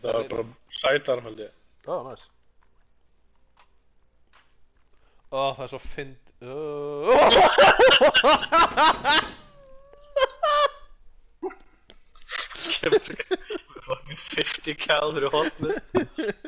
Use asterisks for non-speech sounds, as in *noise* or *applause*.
Það var bara sidearm held ég. Ó, oh, næs. Ó, það er svo fynd... Oh. Kemur fucking 50 cal fyrir hotni. *laughs*